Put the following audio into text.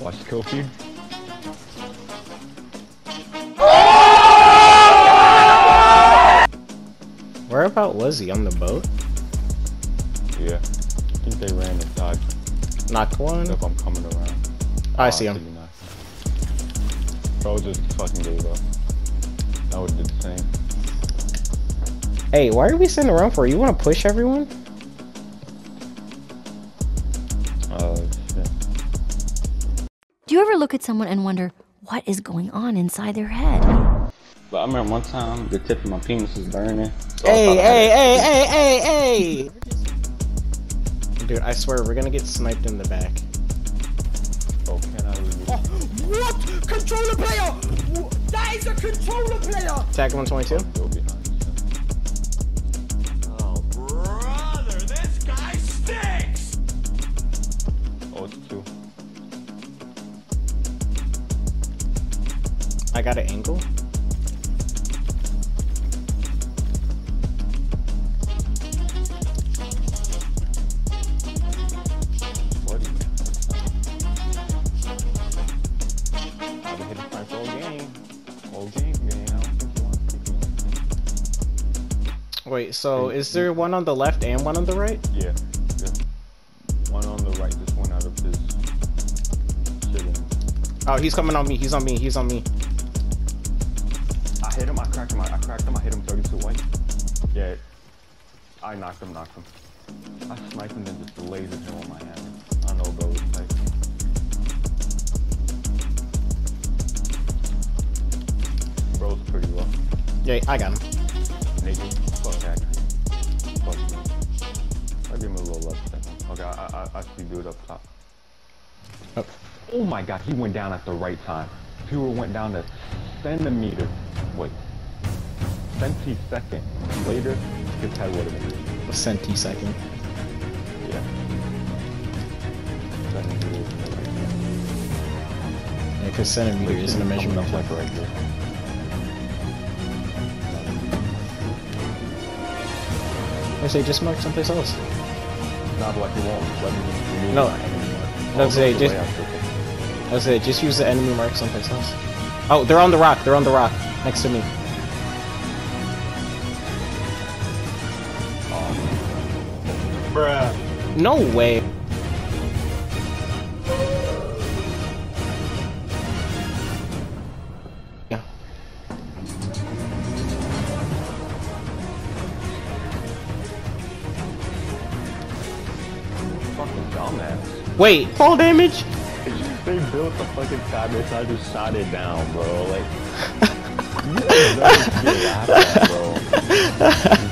Watch the kill feed. Where about was he? On the boat? Yeah. I think they ran inside. Knocked one. If I'm coming around. I Oh, see him. he him. Bro just fucking gave up. I would do the same. Hey, why are we sitting around for? You want to push everyone? Look at someone and wonder what is going on inside their head? But I remember one time the tip of my penis was burning. so I Hey, thought hey, hey, hey, hey, hey! Dude, I swear we're gonna get sniped in the back. Oh, can I really? Oh, what? Controller player! That is a controller player! Tag 122. To keep me like Wait, so is there one on the left and one on the right? Yeah. Yeah. One on the right just went out of his Oh, he's coming on me. He's on me. He's on me. I hit him. I cracked him. I, I cracked him. I hit him 32 white. Yeah. I knocked him. Knocked him. I sniped him and just lasered him on my hammer. I know, bro. It's like, bro's pretty low. Yeah, I got him. Nigga, fuck that. Fuck you. I'll give him a little love second. Okay, I, I, I see dude up top. Oh. Oh my god, he went down at the right time. Pure went down a centimeter. Wait. Centisecond later, his head would have been. A centi second. Yeah. Centimeters in the right time. Yeah, because centimeter isn't a measurement. of like right there. I say just mark someplace else. Not like you won't. Let me just remove No. my enemy mark. No, Oh, say just- way I took it. I say just use the enemy mark someplace else. Oh, they're on the rock. They're on the rock next to me. Bruh. No way. Yeah. Fucking dumbass. Wait, fall damage? They built the fucking sky base, I just shot it down, bro. Like, you